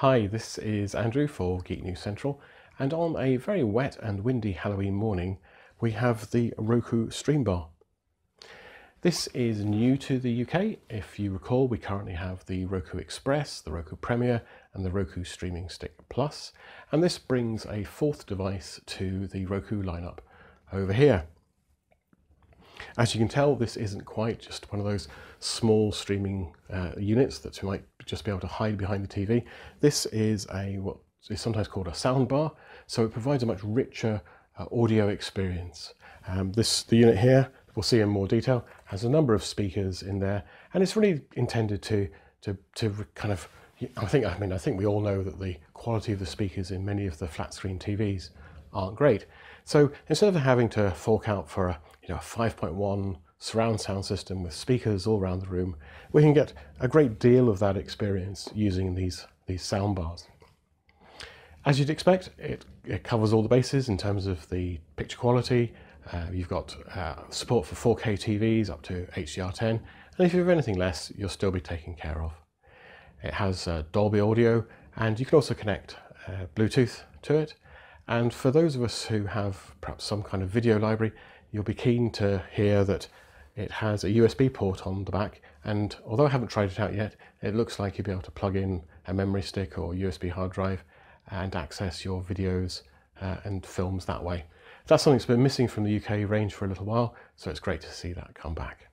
Hi, this is Andrew for Geek News Central, and on a very wet and windy Halloween morning, we have the Roku Stream Bar. This is new to the UK. If you recall, we currently have the Roku Express, the Roku Premiere, and the Roku Streaming Stick Plus, and this brings a fourth device to the Roku lineup over here. As you can tell, this isn't quite just one of those small streaming uh, units that you might just be able to hide behind the TV. This is a what is sometimes called a soundbar, so it provides a much richer uh, audio experience. Um, this the unit here, we'll see in more detail, has a number of speakers in there, and it's really intended to to to kind of. I think I mean I think we all know that the quality of the speakers in many of the flat screen TVs aren't great. So instead of having to fork out for a you know a 5.1 surround sound system with speakers all around the room, we can get a great deal of that experience using these, these sound bars. As you'd expect, it, it covers all the bases in terms of the picture quality. Uh, you've got uh, support for 4K TVs up to HDR10, and if you have anything less, you'll still be taken care of. It has uh, Dolby audio, and you can also connect uh, Bluetooth to it. And for those of us who have perhaps some kind of video library, you'll be keen to hear that it has a USB port on the back, and although I haven't tried it out yet, it looks like you'll be able to plug in a memory stick or USB hard drive and access your videos uh, and films that way. That's something that's been missing from the UK range for a little while, so it's great to see that come back.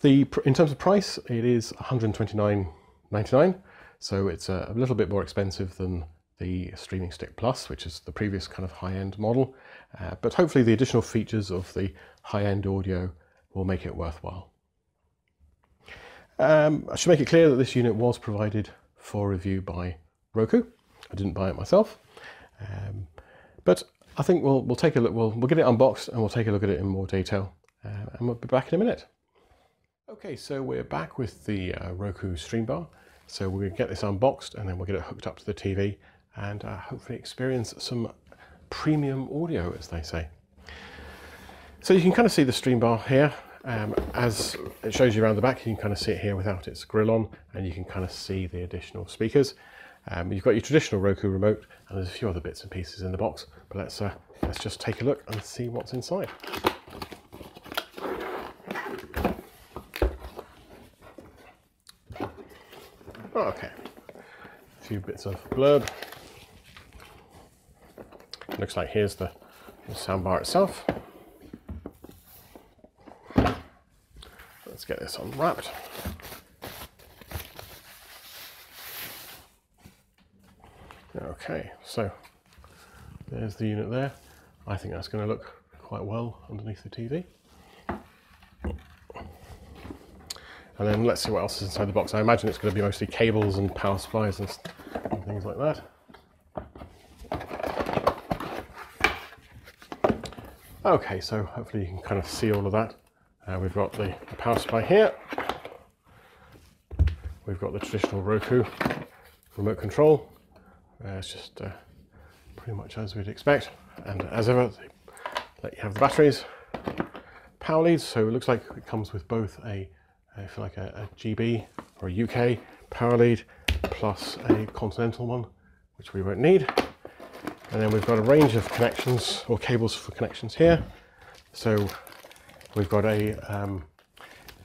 The, in terms of price, it is $129.99, so it's a, a little bit more expensive than the Streaming Stick Plus, which is the previous kind of high-end model. Uh, but hopefully the additional features of the high-end audio will make it worthwhile. Um, I should make it clear that this unit was provided for review by Roku. I didn't buy it myself. Um, but I think we'll, we'll take a look, we'll, we'll get it unboxed and we'll take a look at it in more detail. Uh, and we'll be back in a minute. Okay, so we're back with the uh, Roku Stream Bar. So we're going to get this unboxed and then we'll get it hooked up to the TV and uh, hopefully experience some premium audio, as they say. So you can kind of see the stream bar here. Um, as it shows you around the back, you can kind of see it here without its grill on, and you can kind of see the additional speakers. Um, you've got your traditional Roku remote, and there's a few other bits and pieces in the box. But let's uh, let's just take a look and see what's inside. Okay, a few bits of blurb. Looks like here's the, the soundbar itself. Let's get this unwrapped. Okay, so there's the unit there. I think that's going to look quite well underneath the TV. And then let's see what else is inside the box. I imagine it's going to be mostly cables and power supplies and, and things like that. Okay, so hopefully you can kind of see all of that. Uh, we've got the, the power supply here. We've got the traditional Roku remote control. Uh, it's just uh, pretty much as we'd expect. And as ever, they let you have the batteries, power leads. So it looks like it comes with both a, I feel like a, a GB or a UK power lead plus a continental one, which we won't need. And then we've got a range of connections or cables for connections here. So we've got a, um,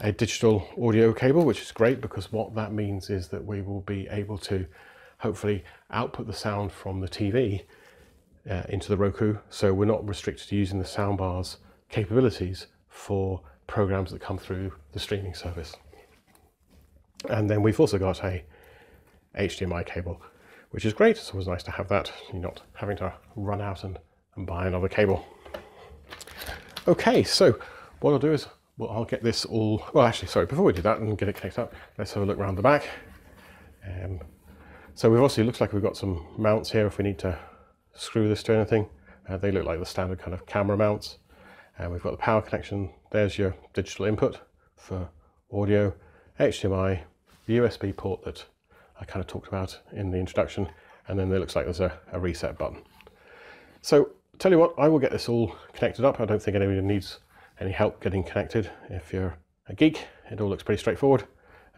a digital audio cable, which is great because what that means is that we will be able to hopefully output the sound from the TV uh, into the Roku. So we're not restricted to using the soundbar's capabilities for programs that come through the streaming service. And then we've also got a HDMI cable which is great. It's always nice to have that. You're not having to run out and, and buy another cable. Okay, so what I'll do is, well, I'll get this all, well, actually, sorry, before we do that and get it connected up, let's have a look around the back. Um, so we've obviously, looks like we've got some mounts here if we need to screw this to anything. Uh, they look like the standard kind of camera mounts. And uh, we've got the power connection. There's your digital input for audio, HDMI, the USB port that I kind of talked about in the introduction, and then it looks like there's a, a reset button. So tell you what, I will get this all connected up. I don't think anybody needs any help getting connected. If you're a geek, it all looks pretty straightforward.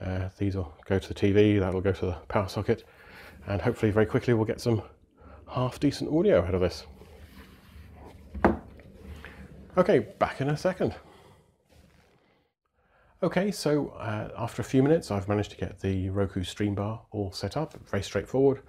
Uh, these will go to the TV, that'll go to the power socket, and hopefully very quickly we'll get some half decent audio out of this. Okay, back in a second. Okay, so uh, after a few minutes, I've managed to get the Roku Stream Bar all set up. Very straightforward.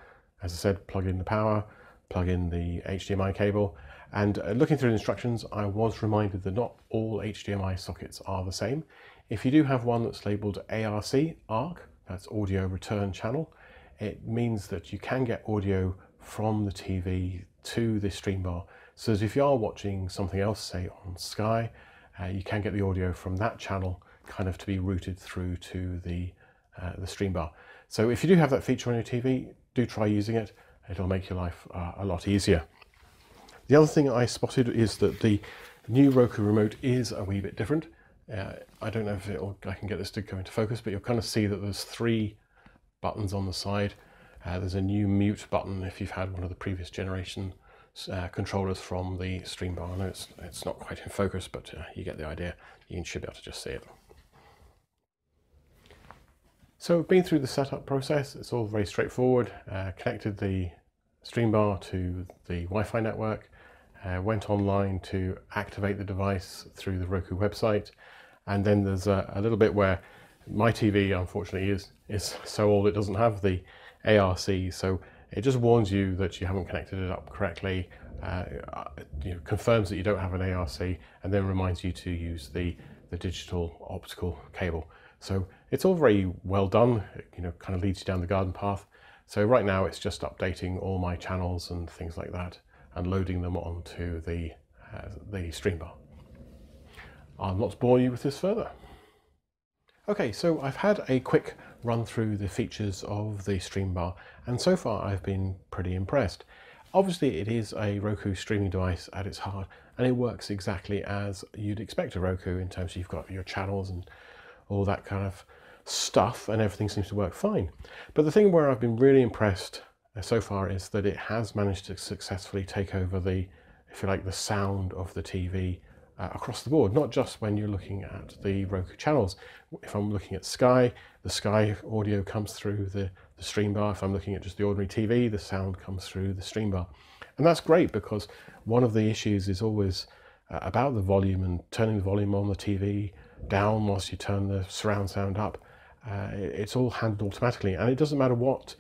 As I said, plug in the power, plug in the HDMI cable, and uh, looking through the instructions, I was reminded that not all HDMI sockets are the same. If you do have one that's labeled ARC, ARC, that's audio return channel, it means that you can get audio from the TV to the stream bar. So if you are watching something else, say on Sky, uh, you can get the audio from that channel kind of to be routed through to the, uh, the stream bar. So if you do have that feature on your TV, do try using it. It'll make your life uh, a lot easier. The other thing I spotted is that the new Roku remote is a wee bit different. Uh, I don't know if I can get this to go into focus, but you'll kind of see that there's three buttons on the side. Uh, there's a new mute button if you've had one of the previous generation uh, controllers from the stream bar. I know it's, it's not quite in focus, but uh, you get the idea. You should be able to just see it. So we've been through the setup process. It's all very straightforward. Uh, connected the stream bar to the Wi-Fi network, uh, went online to activate the device through the Roku website, and then there's a, a, little bit where my TV unfortunately is is so old it doesn't have the ARC, so it just warns you that you haven't connected it up correctly, uh, you know, confirms that you don't have an ARC, and then reminds you to use the the digital optical cable. So it's all very well done. It, you know, kind of leads you down the garden path. So right now it's just updating all my channels and things like that and loading them onto the, uh, the stream bar. I'll not bore you with this further. Okay, so I've had a quick run through the features of the stream bar and so far I've been pretty impressed. Obviously it is a Roku streaming device at its heart and it works exactly as you'd expect a Roku in terms of you've got your channels and all that kind of stuff and everything seems to work fine. But the thing where I've been really impressed uh, so far is that it has managed to successfully take over the, if you like, the sound of the TV uh, across the board, not just when you're looking at the Roku channels. If I'm looking at Sky, the Sky audio comes through the, the stream bar. If I'm looking at just the ordinary TV, the sound comes through the stream bar. And that's great because one of the issues is always uh, about the volume and turning the volume on the TV down whilst you turn the surround sound up. Uh, it's all handled automatically and it doesn't matter what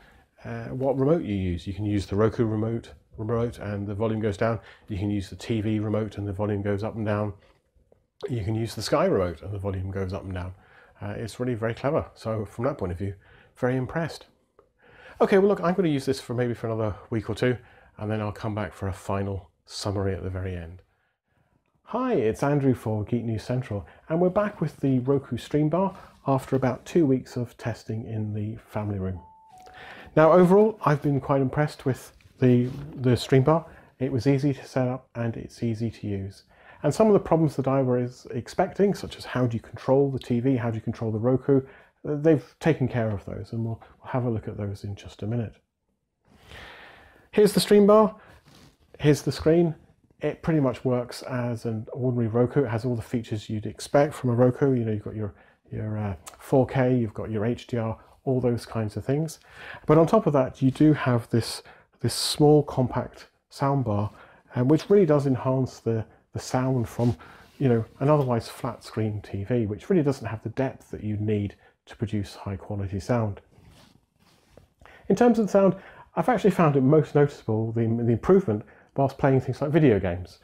uh, what remote you use. You can use the Roku remote remote and the volume goes down. You can use the TV remote and the volume goes up and down. You can use the Sky remote and the volume goes up and down. Uh, it's really very clever. So from that point of view, very impressed. Okay, well look, I'm going to use this for maybe for another week or two and then I'll come back for a final summary at the very end. Hi, it's Andrew for Geek News Central, and we're back with the Roku Stream Bar after about two weeks of testing in the family room. Now, overall, I've been quite impressed with the, the Stream Bar. It was easy to set up and it's easy to use. And some of the problems that I was expecting, such as how do you control the TV, how do you control the Roku, they've taken care of those, and we'll, we'll have a look at those in just a minute. Here's the Stream Bar. Here's the screen it pretty much works as an ordinary Roku. It has all the features you'd expect from a Roku. You know, you've got your, your uh, 4K, you've got your HDR, all those kinds of things. But on top of that, you do have this, this small compact soundbar, um, which really does enhance the, the sound from you know, an otherwise flat screen TV, which really doesn't have the depth that you need to produce high quality sound. In terms of the sound, I've actually found it most noticeable, the, the improvement whilst playing things like video games.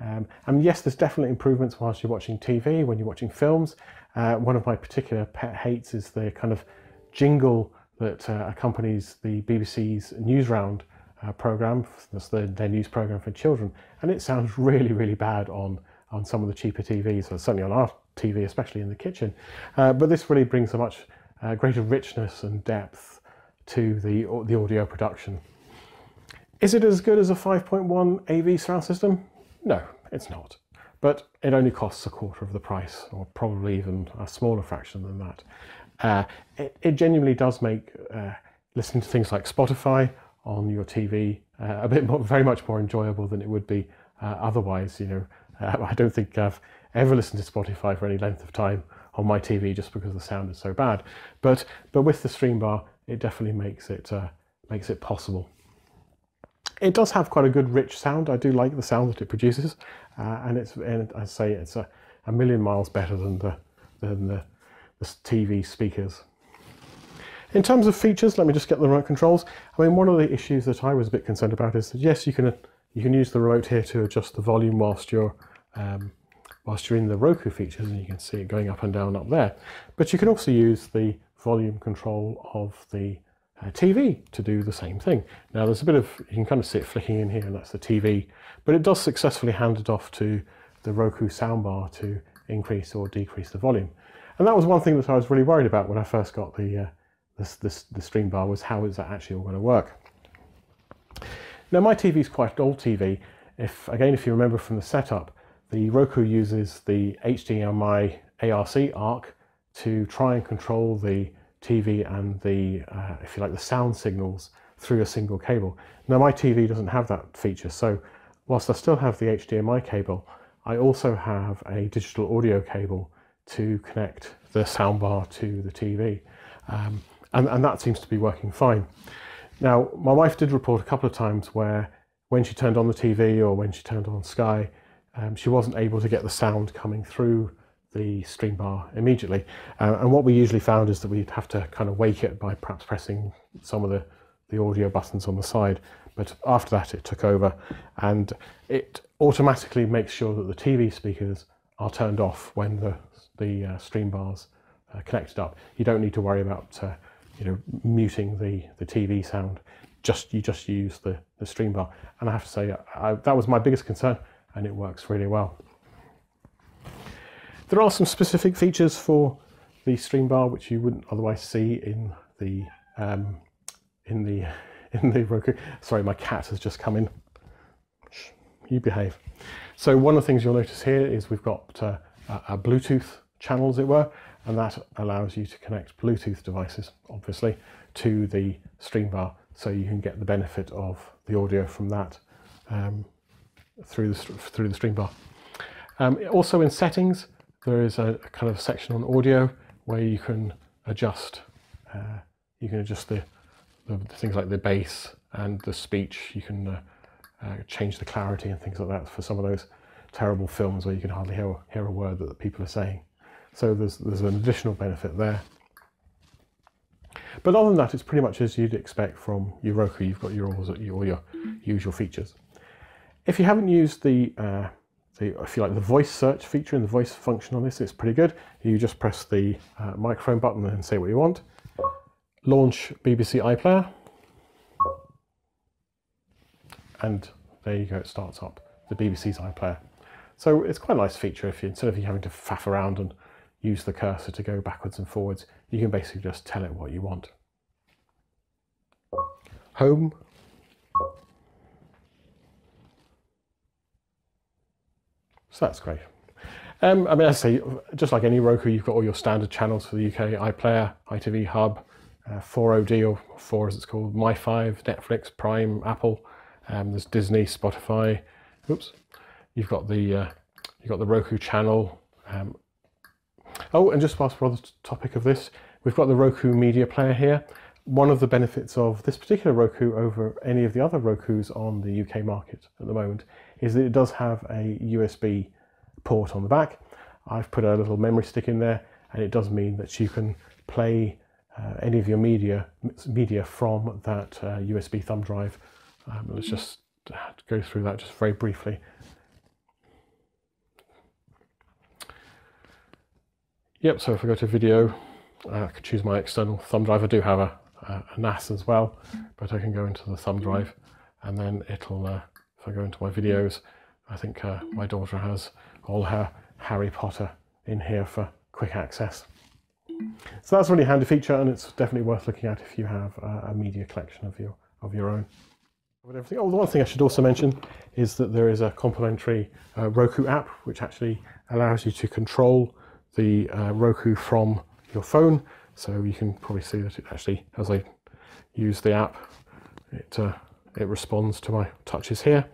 Um, and yes, there's definitely improvements whilst you're watching TV, when you're watching films. Uh, one of my particular pet hates is the kind of jingle that uh, accompanies the BBC's Newsround uh, program. That's the, their news program for children, and it sounds really, really bad on on some of the cheaper TVs, or certainly on our TV, especially in the kitchen. Uh, but this really brings a much uh, greater richness and depth to the the audio production. Is it as good as a 5.1 AV surround system? No, it's not. But it only costs a quarter of the price, or probably even a smaller fraction than that. Uh, it, it, genuinely does make uh, listening to things like Spotify on your TV uh, a bit more, very much more enjoyable than it would be uh, otherwise. You know, uh, I don't think I've ever listened to Spotify for any length of time on my TV just because the sound is so bad. But but with the stream bar, it definitely makes it uh, makes it possible. It does have quite a good rich sound. I do like the sound that it produces, uh, and it's and I say it's a, a million miles better than the than the, the TV speakers. In terms of features, let me just get the remote controls. I mean, one of the issues that I was a bit concerned about is that yes, you can you can use the remote here to adjust the volume whilst you're um, whilst you're in the Roku features, and you can see it going up and down up there. But you can also use the volume control of the uh, TV to do the same thing. Now there's a bit of, you can kind of see it flicking in here and that's the TV, but it does successfully hand it off to the Roku soundbar to increase or decrease the volume. And that was one thing that I was really worried about when I first got the, uh, the stream bar was how is that actually all going to work. Now my TV is quite an old TV. If Again, if you remember from the setup, the Roku uses the HDMI ARC ARC to try and control the TV and the, uh, if you like, the sound signals through a single cable. Now my TV doesn't have that feature, so whilst I still have the HDMI cable, I also have a digital audio cable to connect the soundbar to the TV. Um, and, and that seems to be working fine. Now, my wife did report a couple of times where when she turned on the TV or when she turned on Sky, um, she wasn't able to get the sound coming through the stream bar immediately. Uh, and what we usually found is that we'd have to kind of wake it by perhaps pressing some of the, the audio buttons on the side. But after that, it took over and it automatically makes sure that the TV speakers are turned off when the, the uh, stream bars are connected up. You don't need to worry about uh, you know, muting the, the TV sound. Just You just use the, the stream bar. And I have to say, I, that was my biggest concern and it works really well. There are some specific features for the stream bar which you wouldn't otherwise see in the um, in the in the Roku. Sorry, my cat has just come in. Shh, you behave. So one of the things you'll notice here is we've got uh, a Bluetooth channel, as it were, and that allows you to connect Bluetooth devices, obviously, to the stream bar, so you can get the benefit of the audio from that um, through the through the stream bar. Um, also in settings, there is a, a, kind of section on audio where you can adjust. Uh, you can adjust the, the, things like the bass and the speech. You can uh, uh, change the clarity and things like that for some of those terrible films where you can hardly hear hear a word that people are saying. So there's there's an additional benefit there. But other than that, it's pretty much as you'd expect from your Roku. You've got your all your usual features. If you haven't used the, uh, the, if you like, the voice search feature and the voice function on this, it's pretty good. You just press the uh, microphone button and say what you want. Launch BBC iPlayer. And there you go, it starts up the BBC's iPlayer. So it's quite a nice feature if you, instead of you having to faff around and use the cursor to go backwards and forwards, you can basically just tell it what you want. Home, So that's great. Um, I mean, I say, just like any Roku, you've got all your standard channels for the UK, iPlayer, ITV Hub, uh, 4OD or 4 as it's called, My5, Netflix, Prime, Apple. Um, there's Disney, Spotify. Oops. You've got the uh, you've got the Roku channel. Um, oh, and just whilst we're on the topic of this, we've got the Roku Media Player here. One of the benefits of this particular Roku over any of the other Rokus on the UK market at the moment is that it does have a USB port on the back. I've put a little memory stick in there and it does mean that you can play uh, any of your media media from that uh, USB thumb drive. Um, let's just go through that just very briefly. Yep, so if I go to video, uh, I could choose my external thumb drive. I do have a, a, NAS as well, but I can go into the thumb drive and then it'll uh, if I go into my videos, I think uh, my daughter has all her Harry Potter in here for quick access. So that's a really handy feature and it's definitely worth looking at if you have a media collection of your, of your own. Oh, the one thing I should also mention is that there is a complementary uh, Roku app which actually allows you to control the uh, Roku from your phone. So you can probably see that it actually, as I use the app, it, uh, it responds to my touches here.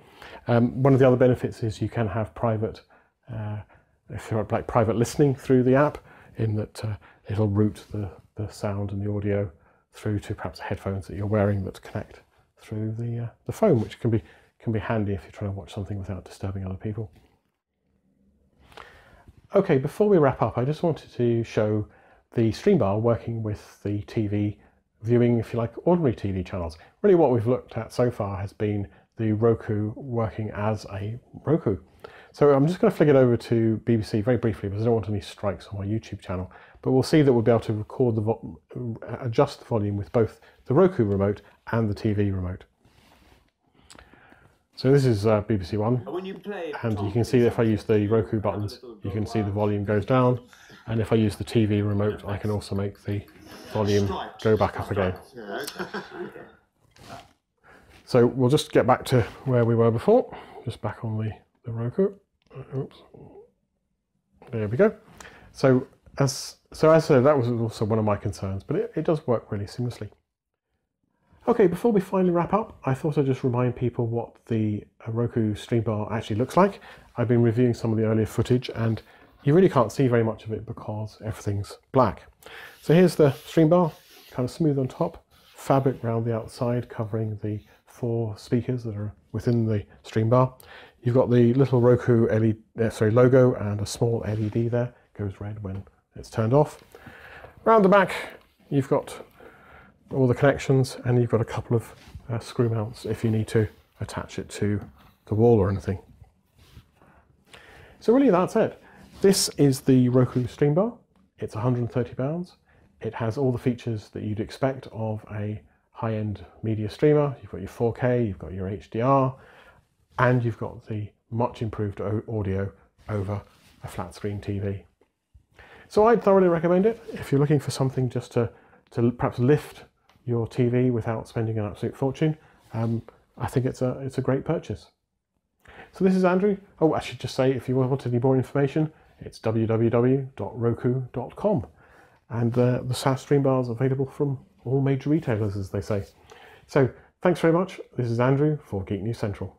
Um, one of the other benefits is you can have private, uh, if you're like private listening through the app. in that uh, it'll route the, the sound and the audio through to perhaps headphones that you're wearing that connect through the, uh, the phone, which can be, can be handy if you're trying to watch something without disturbing other people. Okay, before we wrap up, I just wanted to show the Streambar working with the TV viewing, if you like, ordinary TV channels. Really what we've looked at so far has been the Roku working as a Roku. So I'm just going to flick it over to BBC very briefly because I don't want any strikes on my YouTube channel. But we'll see that we'll be able to record the adjust the volume with both the Roku remote and the TV remote. So this is uh, BBC One, and you can see that if I use the Roku buttons, you can see the volume goes down, and if I use the TV remote, I can also make the volume go back up again. So we'll just get back to where we were before, just back on the, the Roku. Oops. There we go. So as so as I said, that was also one of my concerns, but it, it does work really seamlessly. Okay, before we finally wrap up, I thought I'd just remind people what the uh, Roku Stream Bar actually looks like. I've been reviewing some of the earlier footage and you really can't see very much of it because everything's black. So here's the stream bar, kind of smooth on top, fabric around the outside covering the four speakers that are within the stream bar. You've got the little Roku LED, uh, sorry, logo and a small LED there, it goes red when it's turned off. Around the back, you've got all the connections and you've got a couple of uh, screw mounts if you need to attach it to the wall or anything. So really that's it. This is the Roku Streambar. It's 130 pounds. It has all the features that you'd expect of a high-end media streamer. You've got your 4K, you've got your HDR, and you've got the much improved audio over a flat screen TV. So I'd thoroughly recommend it if you're looking for something just to, to perhaps lift your TV without spending an absolute fortune. Um, I think it's a, it's a great purchase. So this is Andrew. Oh, I should just say, if you want any more information, it's www.roku.com. And uh, the SAS Stream Bar is available from all major retailers, as they say. So thanks very much. This is Andrew for Geek News Central.